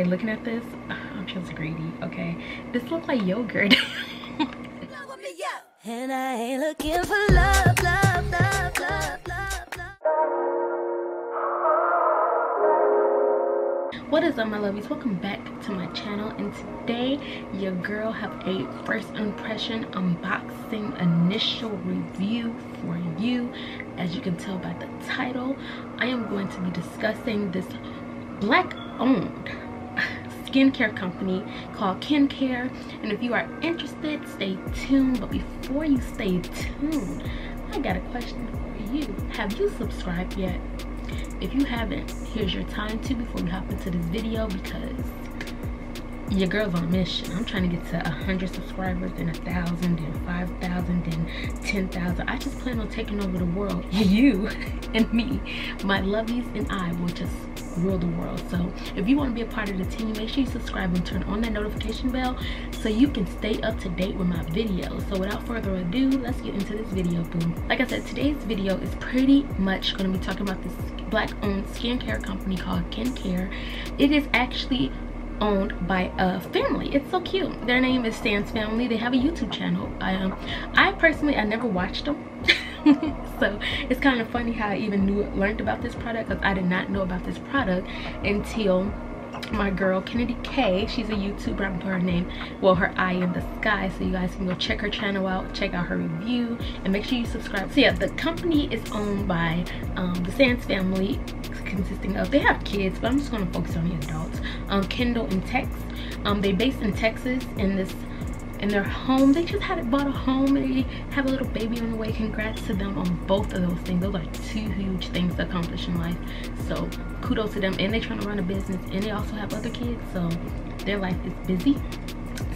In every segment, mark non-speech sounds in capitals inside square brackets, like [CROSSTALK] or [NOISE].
okay looking at this [SIGHS] i'm just greedy okay? This looks like yogurt. [LAUGHS] And i ain't looking for love love love love love what is up my luvies? Welcome back to my channel and today your girl have a first impression unboxing initial review for you. As you can tell by the title i am going to be discussing this black owned skincare company called KynCare. And if you are interested, stay tuned. But before you stay tuned, I got a question for you. Have you subscribed yet? If you haven't, here's your time to before we hop into this video because your girl's on a mission. I'm trying to get to 100 subscribers, and 1,000, and 5,000, and 10,000. I just plan on taking over the world. [LAUGHS] You and me, my luvies and I will just rule the world. So if you want to be a part of the team, make sure you subscribe and turn on that notification bell so you can stay up to date with my videos. So without further ado, let's get into this video, boom. Like I said, today's video is pretty much going to be talking about this black owned skincare company called KynCare. It is actually owned by a family it's so cute their name is Sands family they have a youtube channel i um i personally i never watched them [LAUGHS] [LAUGHS] so it's kind of funny how i even knew learned about this product because i did not know about this product until my girl Kennedy Kay She's a YouTuber. I'm her name, well, her eye in the sky. So you guys can go check her channel out, check out her review, and make sure you subscribe. So yeah, the company is owned by um, the Sands family, consisting of they have kids, but I'm just gonna focus on the adults. Um, Kyndall and Tex. Um, they based in Texas in this in their home. They just had bought a home and they have a little baby on the way. Congrats to them on both of those things. Those are two huge things to accomplish in life. So kudos to them. And they're trying to run a business and they also have other kids. So their life is busy.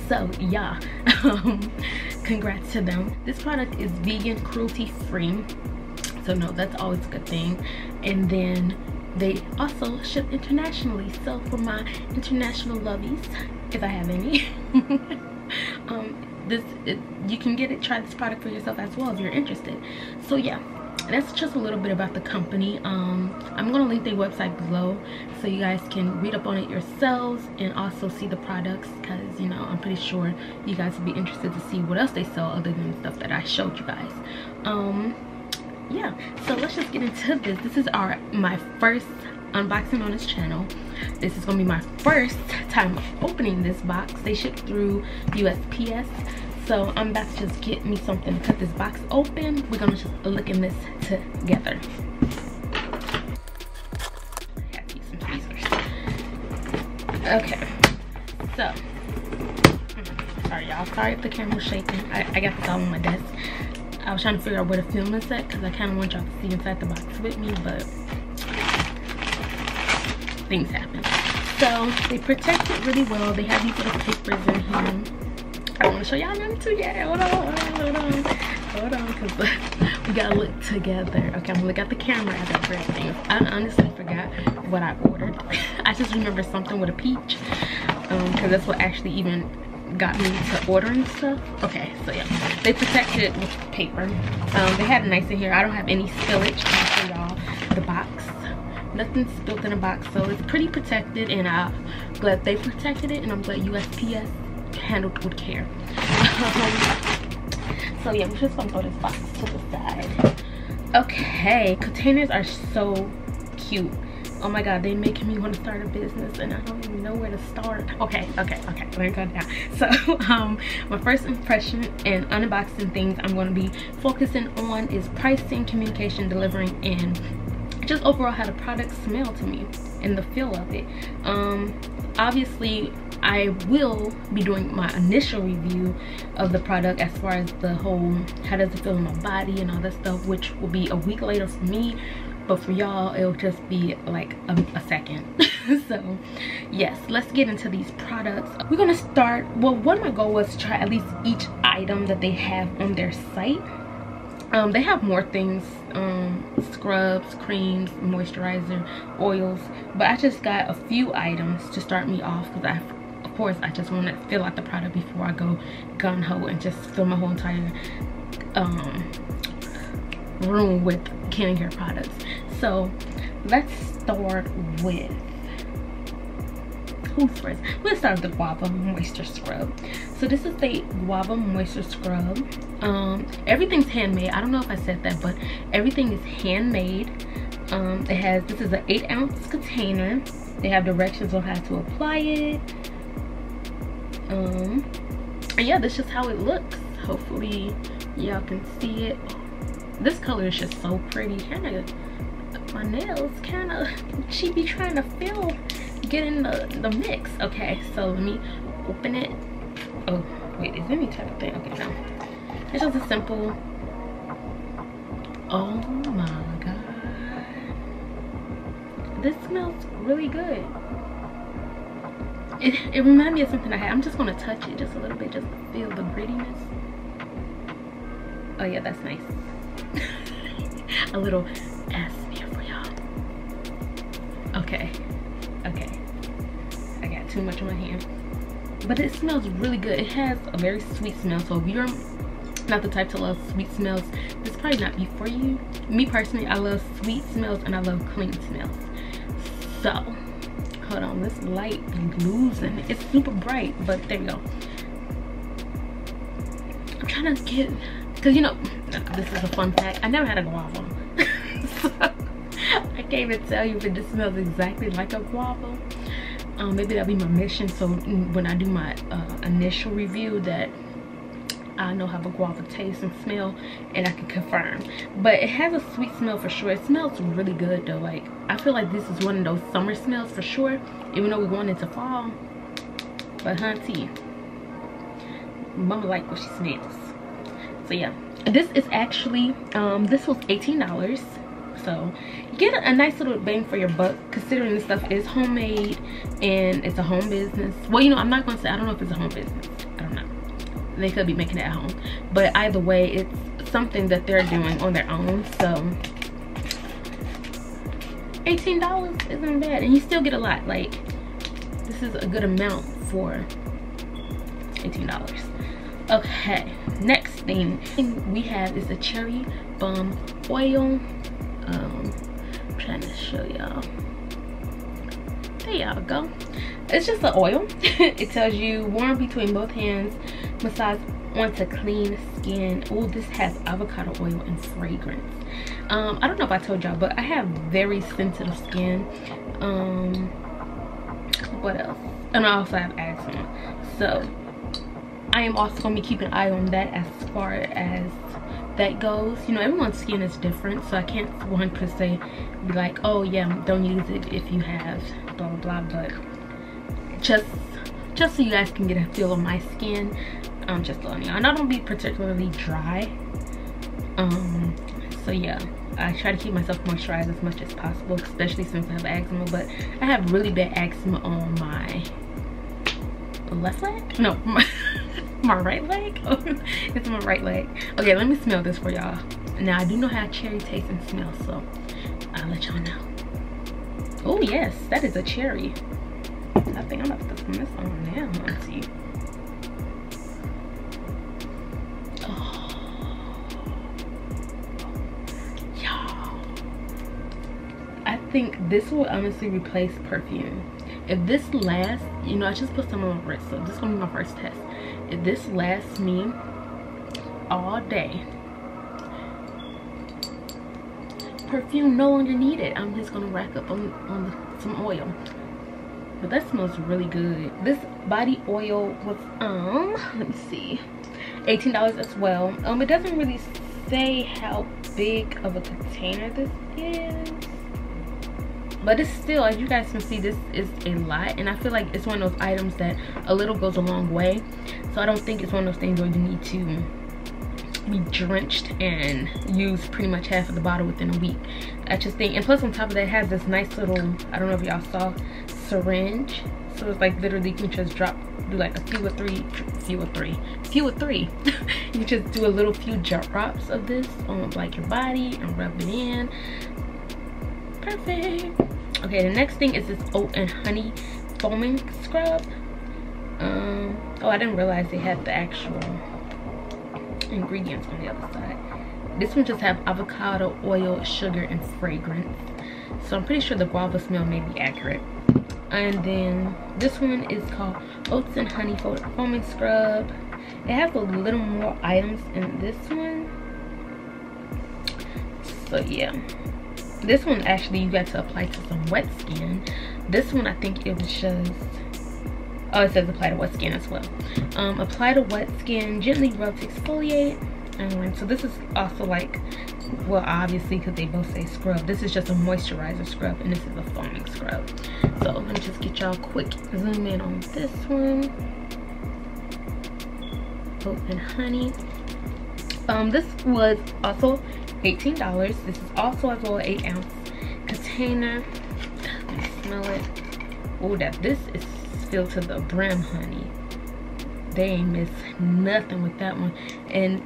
So yeah, um, [LAUGHS] congrats to them. This product is vegan, cruelty free. So no, that's always a good thing. And then they also ship internationally. So for my international luvies, if I have any, [LAUGHS] um this it, you can get it try this product for yourself as well if you're interested. So yeah that's just a little bit about the company. Um i'm gonna link their website below so you guys can read up on it yourselves and also see the products because you know i'm pretty sure you guys would be interested to see what else they sell other than stuff that i showed you guys. Um yeah so let's just get into this. This is our my first unboxing on this channel. This is gonna be my first time opening this box. They ship through usps so i'm about to just get me something to cut this box open. We're gonna just look in this together. Okay so hmm, sorry y'all. Sorry if the camera's shaking. I, I got this all on my desk. I was trying to figure out where to film this at because I kind of want y'all to see inside the box with me, but things happen. So they protect it really well. They have these little papers in here. I don't want to show y'all them too yet. Hold on, hold on, hold on, because we gotta look together. Okay, I'm gonna look at the camera at the first thing. I honestly forgot what I ordered. [LAUGHS] I just remember something with a peach, um, because that's what actually even got me to ordering stuff okay so yeah they protected it with paper um, they had it nice in here i don't have any spillage y'all the box nothing spilled in the box so it's pretty protected and i'm glad they protected it and i'm glad usps handled with care. [LAUGHS] So yeah we're just gonna throw this box to the side. Okay containers are so cute. Oh my god they're making me want to start a business and i don't even know where to start. Okay okay okay let me calm down. [LAUGHS] So um my first impression and unboxing things i'm going to be focusing on is pricing communication delivering and just overall how the product smell to me and the feel of it. Um obviously I will be doing my initial review of the product as far as the whole how does it feel in my body and all that stuff which will be a week later for me. But for y'all it'll just be like a, a second. [LAUGHS] So yes let's get into these products. We're gonna start well one of my goal was to try at least each item that they have on their site um, they have more things um, scrubs creams moisturizer oils but i just got a few items to start me off because i of course i just want to fill out the product before i go gun-ho and just fill my whole entire um, room with KynCare products. So let's start with toothbrush. Let's start with the Guava Moisture Scrub. So this is the Guava Moisture Scrub. Um, everything's handmade. I don't know if I said that, but everything is handmade. Um, it has, this is an eight ounce container. They have directions on how to apply it. Um, and yeah, this is how it looks. Hopefully y'all can see it. This color is just so pretty. Kind of, my nails kind of, she be trying to feel, get in the, the mix. Okay, so let me open it. Oh, wait, is any type of thing? Okay, no. It's just a simple, oh my God. This smells really good. It, it reminds me of something I had. I'm just gonna touch it just a little bit, just feel the grittiness. Oh yeah, that's nice. [LAUGHS] a little y'all. Okay, okay. I got too much on my hand. But it smells really good. It has a very sweet smell. So if you're not the type to love sweet smells, this probably not be for you. Me personally, I love sweet smells and I love clean smells. So, hold on, this light be losing. It's super bright, but there you go. I'm trying to get because you know this is a fun fact i never had a guava [LAUGHS] so, [LAUGHS] i can't even tell you if it just smells exactly like a guava um, maybe that'll be my mission so when i do my uh, initial review that I know how the guava tastes and smell and I can confirm. But it has a sweet smell for sure. It smells really good though. Like I feel like this is one of those summer smells for sure. Even though we're going into fall. But hunty. Mama like what she smells so yeah this is actually um this was 18 dollars so get a, nice little bang for your buck considering this stuff is homemade and it's a home business. Well you know i'm not gonna say i don't know if it's a home business. I don't know. They could be making it at home. But either way it's something that they're doing on their own. So $18 isn't bad. And you still get a lot. Like this is a good amount for $18 okay next thing we have is a cherry bomb oil um i'm trying to show y'all. There y'all go. It's just the oil. [LAUGHS] It tells you warm between both hands. Massage onto clean skin. Oh this has avocado oil and fragrance. Um i don't know if i told y'all but i have very sensitive skin. Um what else? And i also have eczema so I am also going to be keeping an eye on that as far as that goes. You know, everyone's skin is different, so I can't 100% be like, oh yeah, don't use it if you have blah blah blah. But just just so you guys can get a feel of my skin, I'm just letting y'all. And I don't be particularly dry. Um, so yeah, I try to keep myself moisturized as much as possible, especially since I have eczema. But I have really bad eczema on my left leg? No, [LAUGHS] my, my right leg? [LAUGHS] it's my right leg. Okay, let me smell this for y'all. Now, I do know how cherry tastes and smells, so I'll let y'all know. Oh, yes, that is a cherry. I think I'm to put this on now. See. Oh. Think this will honestly replace perfume if this lasts you know i just put some on my wrist so this is gonna be my first test this lasts me all day. Perfume no longer needed i'm just gonna rack up on, on some oil. But that smells really good. This body oil was um let me see 18 dollars as well. Um it doesn't really say how big of a container this is but it's still as you guys can see this is a lot and i feel like it's one of those items that a little goes a long way so i don't think it's one of those things where you need to be drenched and use pretty much half of the bottle within a week. I just think and plus on top of that it has this nice little i don't know if y'all saw syringe. So it's like literally you can just drop do like a few or three few or three few or three. [LAUGHS] You just do a little few drops of this on like your body and rub it in. Perfect. Okay the next thing is this oat and honey foaming scrub um oh i didn't realize they had the actual ingredients on the other side. This one just have avocado oil sugar and fragrance. So i'm pretty sure the guava smell may be accurate. And then this one is called oats and honey foaming scrub. It has a little more items in this one. So yeah. This one actually you got to apply to some wet skin. This one i think it was just oh it says apply to wet skin as well. Um, apply to wet skin gently rub to exfoliate and so this is also like well obviously because they both say scrub. This is just a moisturizer scrub and this is a foaming scrub. So let me just get y'all quick zoom in on this one. And honey. Um this was also 18 dollars. This is also as well eight ounce container. Smell it. Oh that this is to the brim honey. They ain't miss nothing with that one. And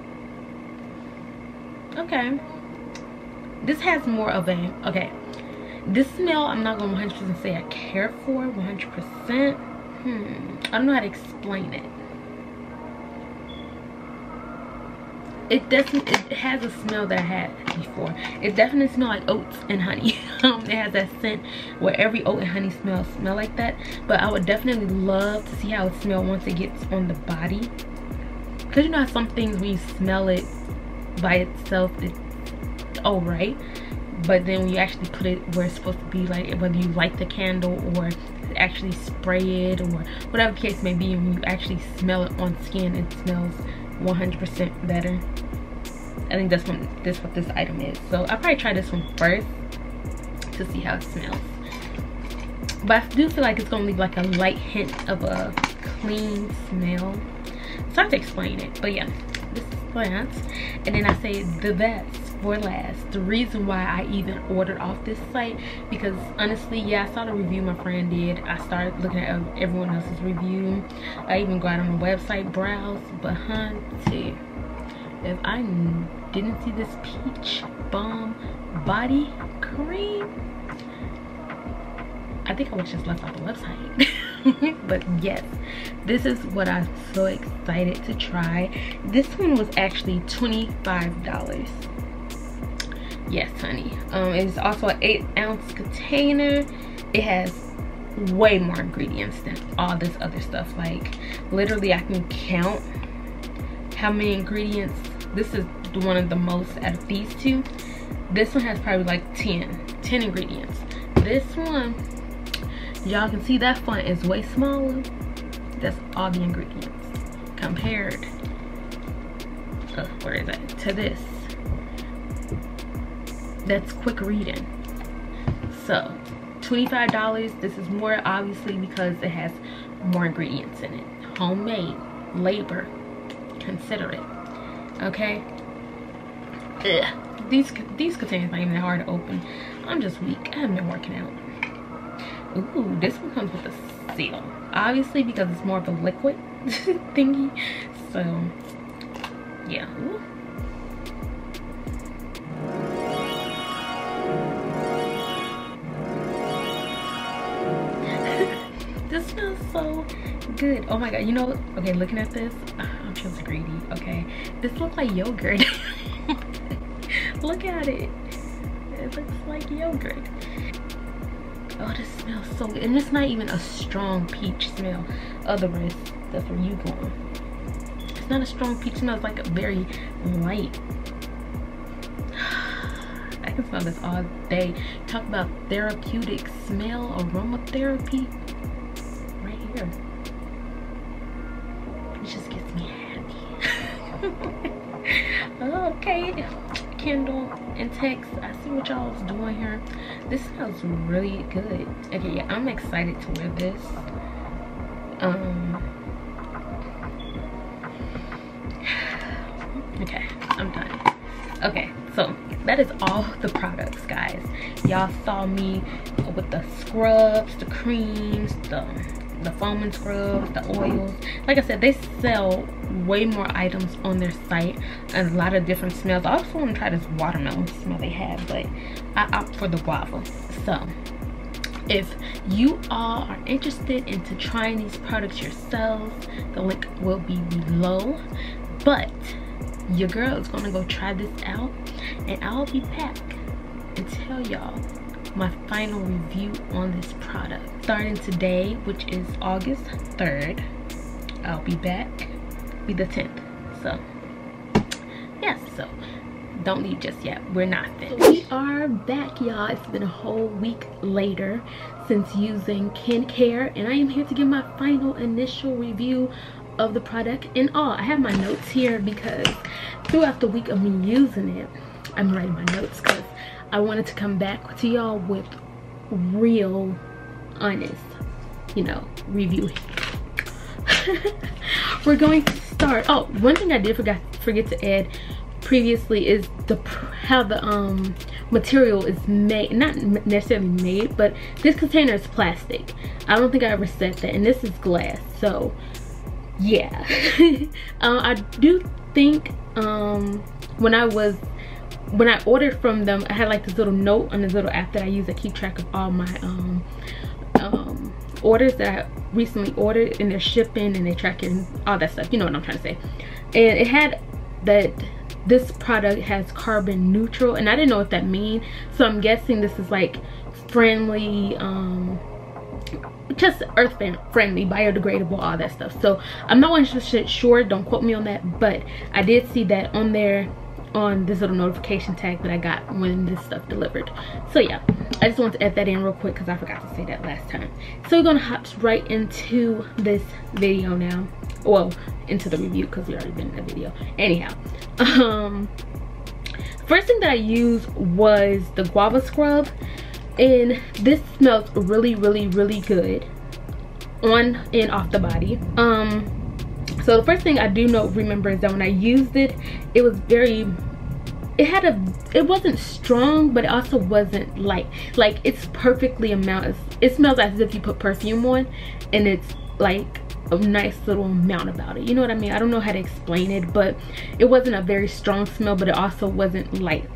okay. This has more of a okay. This smell i'm not gonna 100 percent say i care for 100 percent. Hmm i don't know how to explain it. It doesn't it has a smell that i had before. It definitely smells like oats and honey [LAUGHS] um, it has that scent where every oat and honey smell smell like that. But i would definitely love to see how it smells once it gets on the body. Because you know some things when you smell it by itself it's all right. But then when you actually put it where it's supposed to be like whether you light the candle or actually spray it or whatever case may be when you actually smell it on skin it smells 100% better. I think that's what this what this item is. So I'll probably try this one first to see how it smells. But I do feel like it's gonna leave like a light hint of a clean smell. It's hard to explain it but yeah this is plants. And then I say the best for last. The reason why i even ordered off this site because honestly yeah i saw the review my friend did. I started looking at everyone else's review. I even got on the website browse but hunty if i didn't see this peach balm body cream. I think I was just left off the website. [LAUGHS] but yes, this is what I'm so excited to try. This one was actually $25 yes honey. Um it's also an eight ounce container. It has way more ingredients than all this other stuff. Like literally i can count how many ingredients. This is one of the most out of these two this one has probably like 10 10 ingredients. This one y'all can see that font is way smaller. That's all the ingredients compared uh, where is that? To this. That's quick reading. So $25 this is more obviously because it has more ingredients in it. Homemade labor consider it okay Ugh. these these containers not even that hard to open. I'm just weak. I haven't been working out. Ooh, this one comes with a seal. Obviously because it's more of a liquid [LAUGHS] thingy. So yeah. Ooh. [LAUGHS] This smells so good. Oh my god you know okay looking at this [SIGHS] i'm just greedy okay? This looks like yogurt [LAUGHS] look at it. It looks like yogurt. Oh this smells so good. And it's not even a strong peach smell. Otherwise that's where you going. It's not a strong peach smell. It's like a very light. [SIGHS] I can smell this all day. Talk about therapeutic smell, aromatherapy Kyndall and Tex. I see what y'all is doing here. This smells really good. Okay, yeah, I'm excited to wear this. Um, [SIGHS] okay, I'm done. Okay, so that is all the products, guys. Y'all saw me with the scrubs, the creams, the the foaming scrubs the oils like i said they sell way more items on their site and a lot of different smells. I also want to try this watermelon smell they have but i opt for the guava. So if you all are interested into trying these products yourselves the link will be below. But your girl is gonna go try this out and i'll be back and tell y'all my final review on this product starting today which is august 3rd i'll be back be the 10th so yes so don't leave just yet. We're not finished. We are back y'all. It's been a whole week later since using KynCare and i am here to give my final initial review of the product in all. I have my notes here because throughout the week of me using it i'm writing my notes because i wanted to come back to y'all with real honest you know review. [LAUGHS] We're going to start. Oh one thing i did forget forget to add previously is the how the um material is made not necessarily made but this container is plastic. I don't think i ever said that and this is glass so yeah. Uh, [LAUGHS] i do think um when i was when i ordered from them i had like this little note on this little app that i use to keep track of all my um um orders that i recently ordered and they're shipping and they're tracking all that stuff. You know what i'm trying to say. And it had that this product has carbon neutral and i didn't know what that means so i'm guessing this is like friendly um just earth friendly biodegradable all that stuff. So i'm not 100 sure don't quote me on that but i did see that on there on this little notification tag that I got when this stuff delivered. So yeah, I just wanted to add that in real quick because I forgot to say that last time. So we're gonna hop right into this video now. Well, into the review because we already been in the video. Anyhow, [LAUGHS] um, first thing that I used was the guava scrub and this smells really really really good on and off the body um so the first thing i do know remember is that when i used it it was very it had a it wasn't strong but it also wasn't light like it's perfectly amount it smells as if you put perfume on and it's like a nice little amount about it. You know what i mean? I don't know how to explain it but it wasn't a very strong smell but it also wasn't light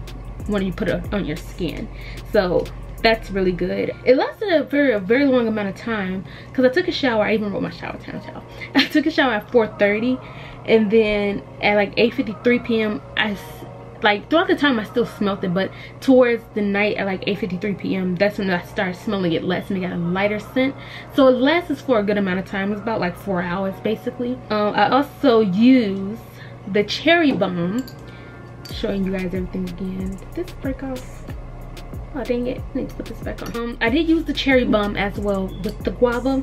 when you put it on your skin. So that's really good. It lasted a very a very long amount of time because i took a shower i even wrote my shower time towel [LAUGHS] i took a shower at 4:30, and then at like 8:53 p.m i like throughout the time i still smelled it but towards the night at like 8:53 p.m that's when i started smelling it less and it got a lighter scent. So it lasts for a good amount of time it's about like four hours basically. Um, i also use the cherry bomb. Showing you guys everything again. Did this break off? Oh dang it. I need to put this back on. Um i did use the cherry bomb as well with the guava.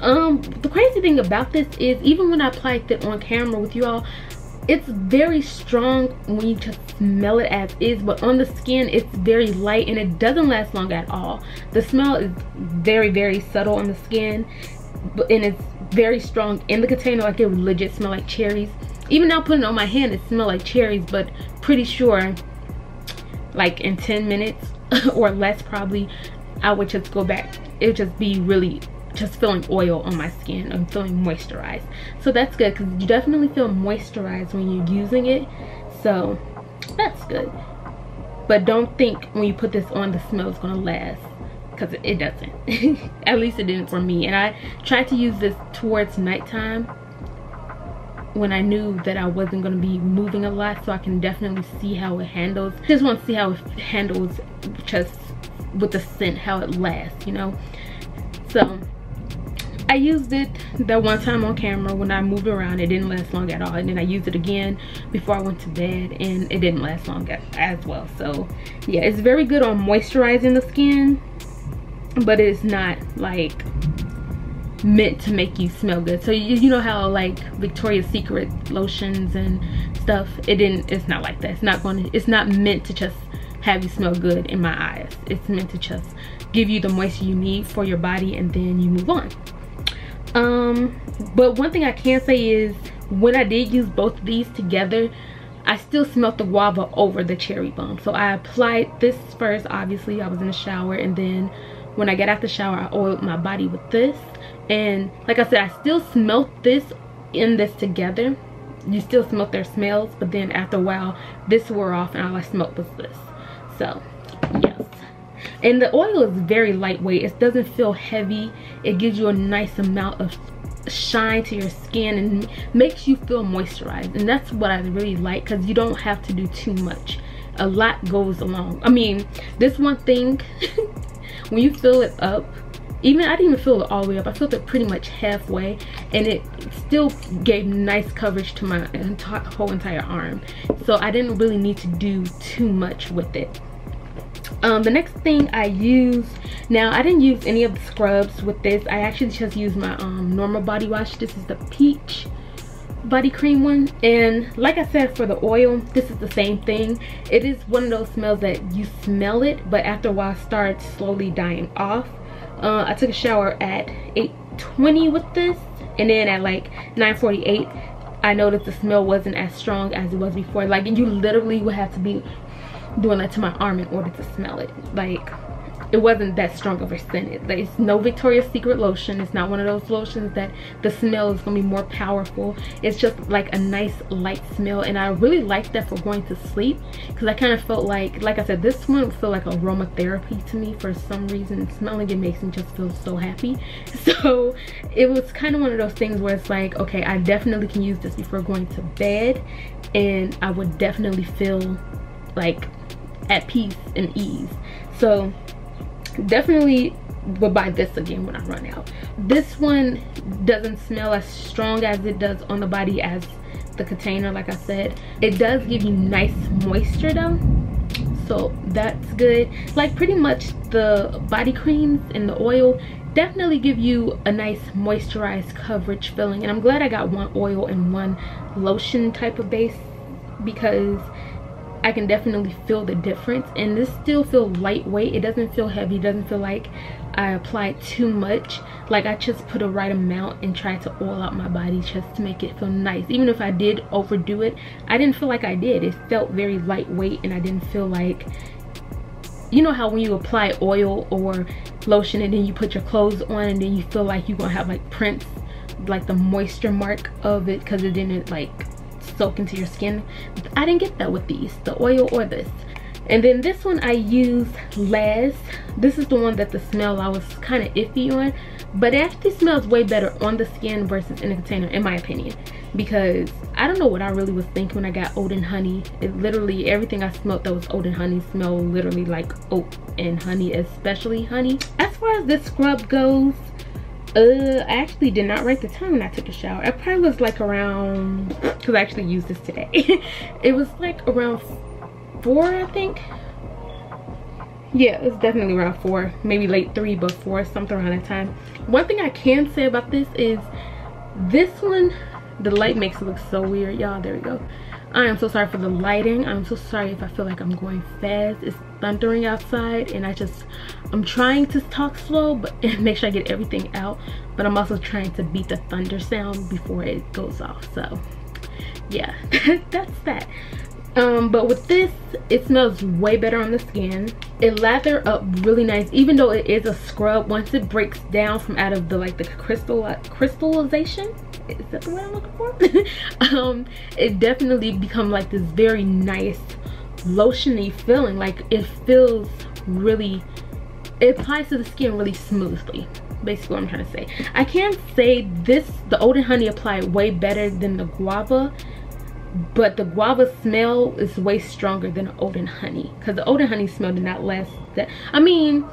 Um the crazy thing about this is even when i applied it on camera with you all it's very strong when you just smell it as is but on the skin it's very light and it doesn't last long at all. The smell is very very subtle on the skin and it's very strong in the container like it would legit smell like cherries. Even now putting it on my hand it smells like cherries but pretty sure like in 10 minutes [LAUGHS] or less probably i would just go back. It would just be really just feeling oil on my skin i'm feeling moisturized. So that's good because you definitely feel moisturized when you're using it. So that's good. But don't think when you put this on the smell is gonna last because it doesn't. [LAUGHS] At least it didn't for me. And i tried to use this towards nighttime when I knew that I wasn't going to be moving a lot so I can definitely see how it handles. Just want to see how it handles just with the scent, how it lasts, you know. So I used it that one time on camera when I moved around. It didn't last long at all. And then I used it again before I went to bed and it didn't last long as well. So yeah, it's very good on moisturizing the skin, but it's not like meant to make you smell good. So you, you know how like Victoria's Secret lotions and stuff, it didn't, it's not like that. It's not going to, it's not meant to just have you smell good in my eyes. It's meant to just give you the moisture you need for your body and then you move on um but one thing i can say is when i did use both of these together i still smelled the guava over the cherry bomb. So i applied this first obviously i was in the shower and then when i got out the shower i oiled my body with this. And like i said i still smelled this in this together. You still smell their smells but then after a while this wore off and all i smelled was this. So and the oil is very lightweight. It doesn't feel heavy. It gives you a nice amount of shine to your skin and makes you feel moisturized. And that's what i really like because you don't have to do too much. A lot goes along. I mean this one thing [LAUGHS] when you fill it up even i didn't even fill it all the way up. I filled it pretty much halfway and it still gave nice coverage to my whole entire arm. So i didn't really need to do too much with it um, the next thing I use now I didn't use any of the scrubs with this. I actually just used my um, normal body wash. This is the peach body cream one. And like I said for the oil this is the same thing. It is one of those smells that you smell it but after a while starts slowly dying off. Uh, I took a shower at 8:20 with this and then at like 9:48 I noticed the smell wasn't as strong as it was before. Like you literally would have to be doing that to my arm in order to smell it. Like it wasn't that strong of a scent. It's no victoria's secret lotion. It's not one of those lotions that the smell is going to be more powerful. It's just like a nice light smell and i really like that for going to sleep because i kind of felt like like i said this one feel like aromatherapy to me for some reason. Smelling it makes me just feel so happy. [LAUGHS] So it was kind of one of those things where it's like okay i definitely can use this before going to bed and i would definitely feel like at peace and ease. So definitely will buy this again when i run out. This one doesn't smell as strong as it does on the body as the container like i said. It does give you nice moisture though. So that's good. Like pretty much the body creams and the oil definitely give you a nice moisturized coverage feeling. And i'm glad i got one oil and one lotion type of base because I can definitely feel the difference. And this still feel lightweight. It doesn't feel heavy. It doesn't feel like I applied too much. Like I just put a right amount and tried to oil out my body just to make it feel nice. Even if I did overdo it I didn't feel like I did. It felt very lightweight and I didn't feel like you know how when you apply oil or lotion and then you put your clothes on and then you feel like you're gonna have like prints like the moisture mark of it because it didn't like soak into your skin. I didn't get that with these the oil or this. And then this one i use last this is the one that the smell i was kind of iffy on but it actually smells way better on the skin versus in the container in my opinion. Because i don't know what i really was thinking when i got oat and honey. It literally everything i smelled that was oat and honey smelled literally like oat and honey especially honey. As far as this scrub goes uh i actually did not write the time when i took a shower. It probably was like around because i actually used this today. [LAUGHS] It was like around four i think. Yeah it's definitely around four maybe late three but four something around that time. One thing i can say about this is this one the light makes it look so weird. Y'all there we go I am so sorry for the lighting. I'm so sorry if I feel like I'm going fast. It's thundering outside and I just, I'm trying to talk slow but [LAUGHS] make sure I get everything out. But I'm also trying to beat the thunder sound before it goes off. So yeah, [LAUGHS] that's that. Um, but with this, it smells way better on the skin. It lather up really nice, even though it is a scrub. Once it breaks down from out of the like the crystal crystallization, is that the word I'm looking for? [LAUGHS] um, it definitely become like this very nice lotiony feeling. Like it feels really, it applies to the skin really smoothly. Basically what I'm trying to say. I can't say this, the Oat and Honey applied way better than the guava but the guava smell is way stronger than oat and honey because the oat and honey smell did not last that i mean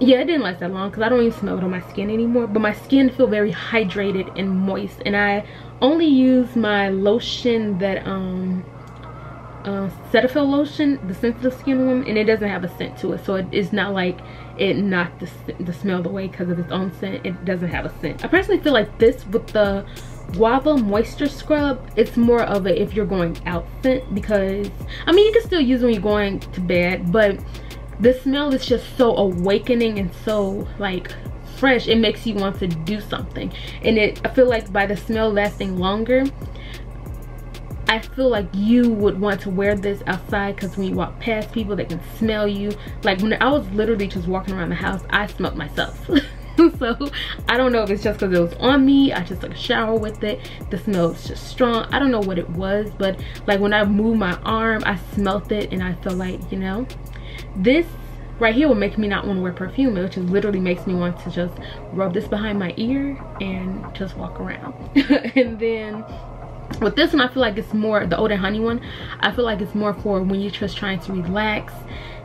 yeah it didn't last that long because i don't even smell it on my skin anymore but my skin feel very hydrated and moist and i only use my lotion that um uh, Cetaphil lotion, the sensitive skin one, and it doesn't have a scent to it. So it is not like it knocked the, the smell away because of its own scent. It doesn't have a scent. I personally feel like this with the guava moisture scrub it's more of a if you're going out scent because i mean you can still use when you're going to bed but the smell is just so awakening and so like fresh. It makes you want to do something. And it i feel like by the smell lasting longer I feel like you would want to wear this outside because when you walk past people they can smell you. Like when I was literally just walking around the house I smelled myself. [LAUGHS] So I don't know if it's just because it was on me I just took a shower with it the smell is just strong. I don't know what it was but like when I moved my arm I smelt it and I felt like you know this right here will make me not want to wear perfume which literally makes me want to just rub this behind my ear and just walk around. [LAUGHS] And then with this one i feel like it's more the oat and honey one i feel like it's more for when you're just trying to relax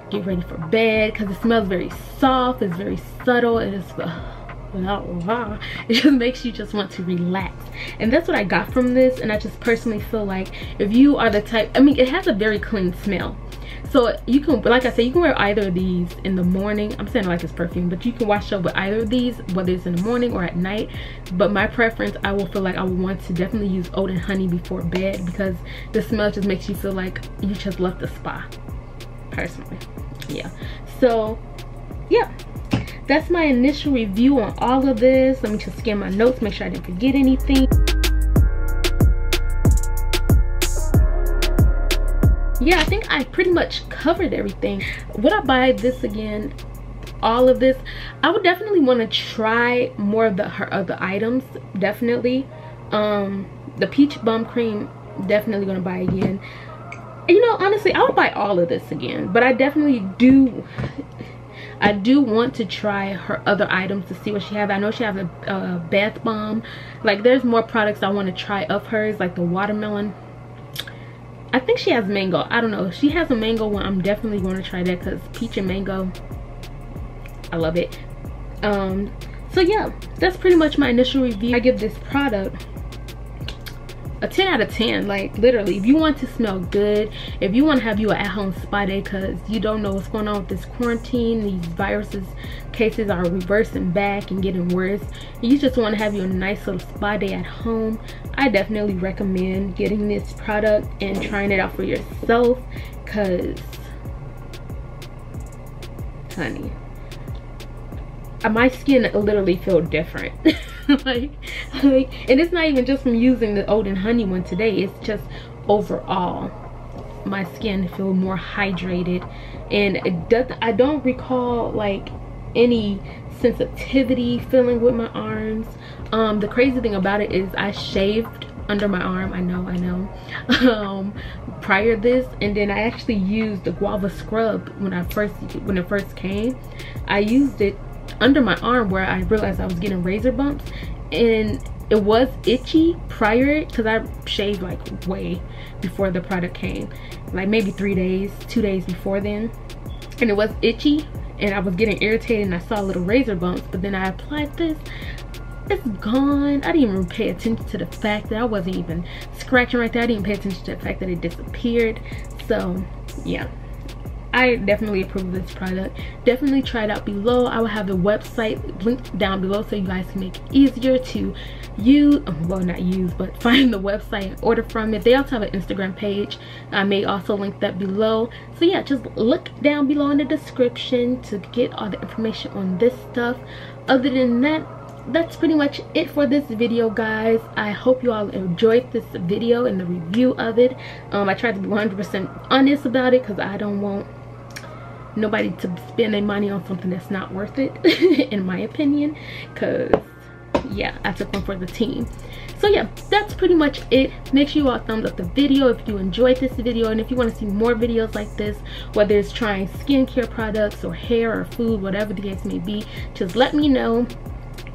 get ready for bed because it smells very soft it's very subtle it is uh, it just makes you just want to relax. And that's what i got from this and i just personally feel like if you are the type i mean it has a very clean smell so you can like i said you can wear either of these in the morning. I'm saying like it's perfume but you can wash up with either of these whether it's in the morning or at night. But my preference i will feel like i would want to definitely use and honey before bed because the smell just makes you feel like you just left the spa personally. Yeah. So yeah. That's my initial review on all of this. Let me just scan my notes make sure i didn't forget anything yeah i think i pretty much covered everything. Would i buy this again? All of this? I would definitely want to try more of the her other items definitely. Um the peach bum cream definitely gonna buy again. You know honestly i would buy all of this again but i definitely do i do want to try her other items to see what she have. I know she has a, a bath bomb. Like there's more products i want to try of hers like the watermelon I think she has mango. I don't know. She has a mango one. I'm definitely going to try that because peach and mango, I love it. Um, so yeah, that's pretty much my initial review. I give this product a 10 out of 10 like literally if you want to smell good if you want to have you an at-home spa day because you don't know what's going on with this quarantine these viruses cases are reversing back and getting worse you just want to have you a nice little spa day at home i definitely recommend getting this product and trying it out for yourself because honey my skin literally feel different [LAUGHS] [LAUGHS] like, like and it's not even just from using the oat and honey one today. It's just overall my skin feel more hydrated. And it does i don't recall like any sensitivity feeling with my arms. Um the crazy thing about it is i shaved under my arm. I know i know. [LAUGHS] Um prior this and then i actually used the guava scrub when i first when it first came. I used it under my arm where I realized I was getting razor bumps and it was itchy prior because I shaved like way before the product came like maybe three days two days before then and it was itchy and I was getting irritated and I saw little razor bumps but then I applied this it's gone. I didn't even pay attention to the fact that I wasn't even scratching right there. I didn't pay attention to the fact that it disappeared. So yeah I definitely approve of this product. Definitely try it out below. I will have the website linked down below so you guys can make it easier to use, well not use, but [LAUGHS] find the website and order from it. They also have an Instagram page. I may also link that below. So yeah, just look down below in the description to get all the information on this stuff. Other than that, that's pretty much it for this video guys i hope you all enjoyed this video and the review of it um i tried to be 100 percent honest about it because i don't want nobody to spend their money on something that's not worth it [LAUGHS] in my opinion because yeah i took one for the team. So yeah that's pretty much it. Make sure you all thumbs up the video if you enjoyed this video and if you want to see more videos like this whether it's trying skincare products or hair or food whatever the case may be just let me know.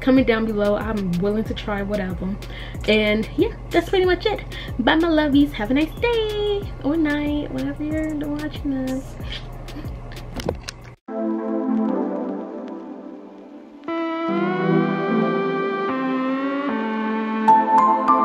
Comment down below. I'm willing to try whatever. And yeah that's pretty much it. Bye my luvies have a nice day or night whatever you're watching this thank you